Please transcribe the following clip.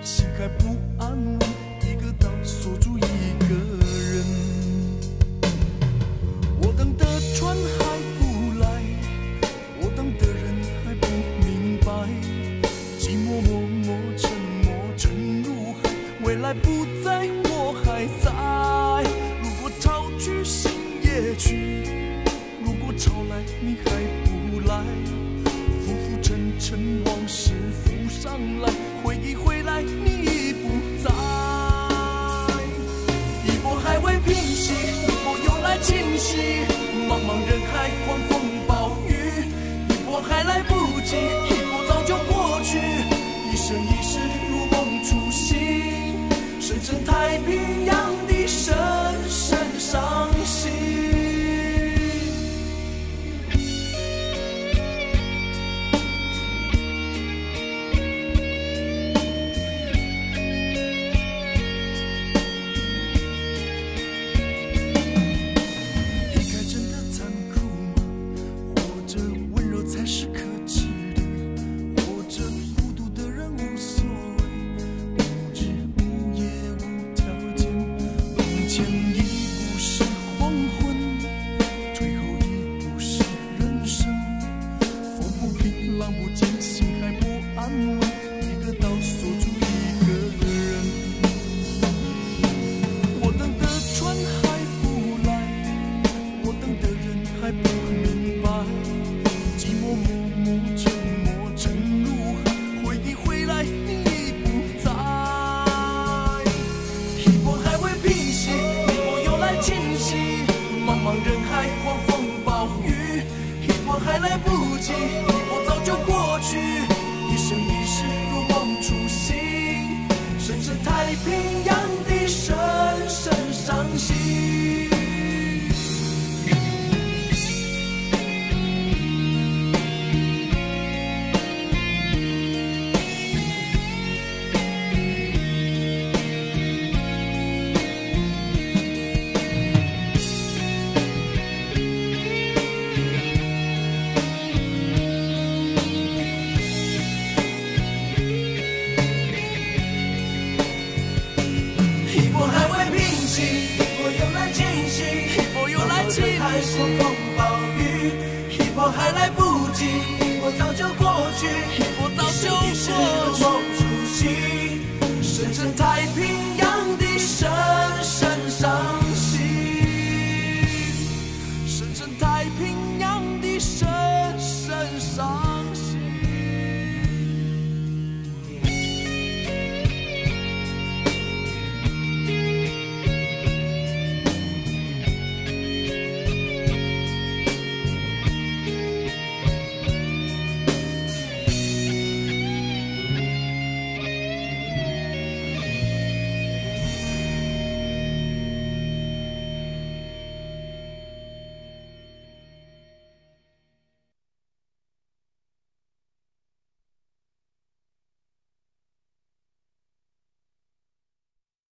心还不安稳，一个岛锁住一个人。我等的船还不来，我等的人还不明白，寂寞默默沉默沉入海，未来不在，我还在。如果潮去心也去，如果潮来你还不来，浮沉沉往事浮上来，回忆回来你已不在。一波还未平息，一波又来侵袭，茫茫人海，狂风暴雨，一波还来不及，前一步是黄昏，退后一步是人生。风不平，浪不静，心还不安稳，茫茫人海，狂风暴雨，一波还来不及，狂